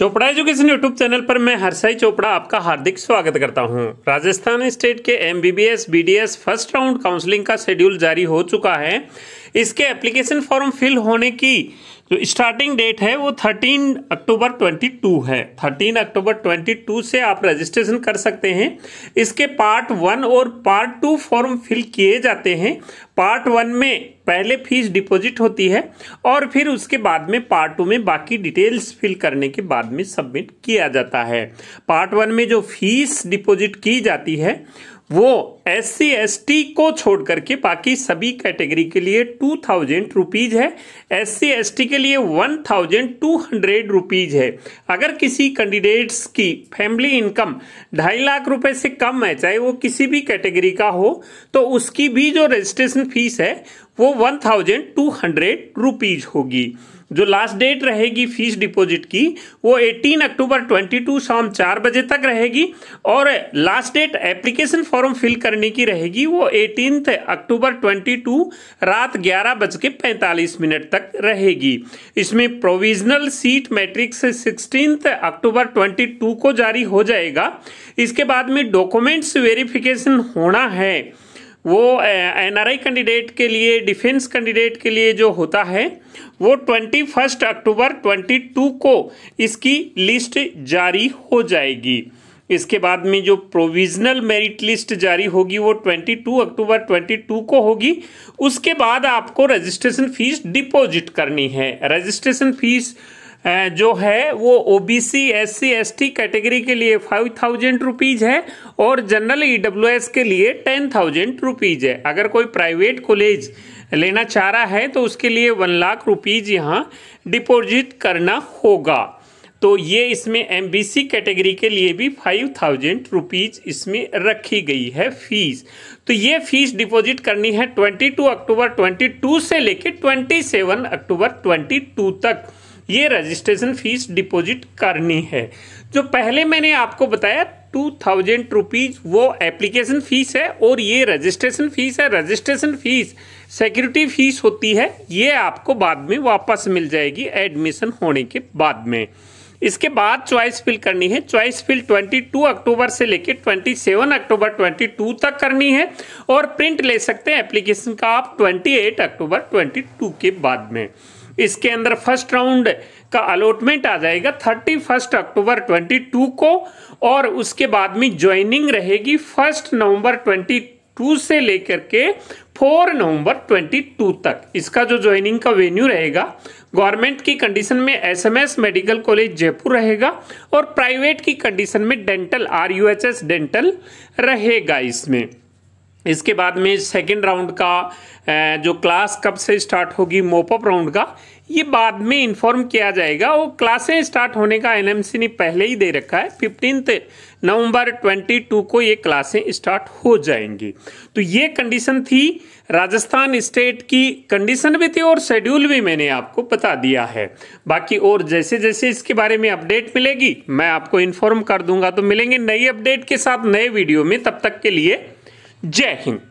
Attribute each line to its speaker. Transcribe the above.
Speaker 1: Chopra education YouTube channel पर मैं हरसाई चोपड़ा आपका हार्दिक स्वागत करता हूँ। राजस्थान स्टेट के MBBS BDS first round counselling का शेड्यूल जारी हो चुका है इसके एप्लीकेशन फॉर्म फिल होने की जो स्टार्टिंग डेट है, वो 13 अक्टूबर 22 है। 13 अक्टूबर 22 से आप रजिस्ट्रेशन कर सकते हैं। इसके पार्ट वन और पार्ट टू फॉर्म फिल किए जाते हैं। पार्ट वन में पहले फ़ीस डिपॉजिट होती है और फिर उसके बाद में पार्ट टू में बाकी डिटेल्स फिल करने के बाद में सबमिट किया जाता है। पार्ट वन में जो फ़ीस डिपॉजिट की जाती है वो एस सी एस टी को छोड़ करके बाकी सभी कैटेगरी के लिए टू थाउज़ेंड रुपीज़ है। एस सी एस टी के लिए one thousand two hundred rupees है। अगर किसी कैंडिडेट्स की फैमिली इनकम ढाई लाख रुपए से कम है, चाहे वो किसी भी कैटेगरी का हो तो उसकी भी जो रजिस्ट्रेशन फ़ीस है वो one thousand two hundred rupees होगी। जो लास्ट डेट रहेगी फ़ीस डिपॉजिट की, वो 18 अक्टूबर 22 शाम चार बजे तक रहेगी और last date application form fill करने की रहेगी वो एटीन अक्टूबर 22 रात ग्यारह बज के पैंतालीस मिनट तक रहेगी। इसमें provisional seat matrix sixteen October 22 को जारी हो जाएगा। इसके बाद में डॉक्यूमेंट्स वेरिफिकेशन होना है। वो एनआरआई कैंडिडेट के लिए डिफेंस कैंडिडेट के लिए जो होता है, वो twenty first October twenty two को इसकी लिस्ट जारी हो जाएगी। इसके बाद में जो प्रोविजनल मेरिट लिस्ट जारी होगी, वो 22 अक्टूबर 22 को होगी। उसके बाद आपको रजिस्ट्रेशन फ़ीस डिपॉजिट करनी है। रजिस्ट्रेशन फ़ीस जो है, वो OBC S C S T category के लिए फाइव थाउज़ेंड रुपीज़ है और जनरल ईडब्ल्यूएस के लिए टेन थाउज़ेंड रुपीज़ है। अगर कोई प्राइवेट कॉलेज लेना चाह रहा है तो उसके लिए वन लाख रुपीज़ यहाँ डिपॉजिट करना होगा। तो ये इसमें एमबीसी कैटेगरी के लिए भी फाइव थाउज़ेंड रुपीज़ इसमें रखी गई है फ़ीस तो ये फ़ीस डिपॉजिट करनी है twenty two October twenty two से लेकर twenty seven October twenty two तक। ये रजिस्ट्रेशन फ़ीस डिपॉजिट करनी है। जो पहले मैंने आपको बताया टू थाउज़ेंड रुपीज़ वो एप्लीकेशन फ़ीस है और ये रजिस्ट्रेशन फ़ीस है। रजिस्ट्रेशन फ़ीस सिक्योरिटी फ़ीस होती है। ये आपको बाद में वापस मिल जाएगी एडमिशन होने के बाद में। इसके बाद चॉइस फिल करनी है। चॉइस फिल 22 अक्टूबर से लेकर 27 अक्टूबर 22 तक करनी है और प्रिंट ले सकते हैं। एप्लीकेशन का आप 28 अक्टूबर 22 के बाद में। इसके अंदर फ़र्स्ट राउंड का अलॉटमेंट आ जाएगा thirty first October twenty two को, और उसके बाद में ज्वाइनिंग रहेगी फ़र्स्ट नवंबर ट्वेंटी टू से लेकर के फोर नवंबर ट्वेंटी टू तक। इसका जो ज्वाइनिंग का वेन्यू रहेगा गवर्नमेंट की कंडीशन में एसएमएस मेडिकल कॉलेज जयपुर रहेगा, और प्राइवेट की कंडीशन में डेंटल आरयूएचएस डेंटल रहेगा इसमें। इसके बाद में सेकेंड राउंड का जो क्लास कब से स्टार्ट होगी मोपअप राउंड का, ये बाद में इन्फॉर्म किया जाएगा। वो क्लासें स्टार्ट होने का एनएमसी ने पहले ही दे रखा है। फिफ्टीन नवंबर 22 को ये क्लासें स्टार्ट हो जाएँगी। तो ये कंडीशन थी। राजस्थान स्टेट की कंडीशन भी थी और शेड्यूल भी मैंने आपको बता दिया है। बाकी और जैसे जैसे इसके बारे में अपडेट मिलेगी, मैं आपको इन्फॉर्म कर दूँगा। तो मिलेंगे नई अपडेट के साथ नए वीडियो में। तब तक के लिए जय हिंद